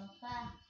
Opa.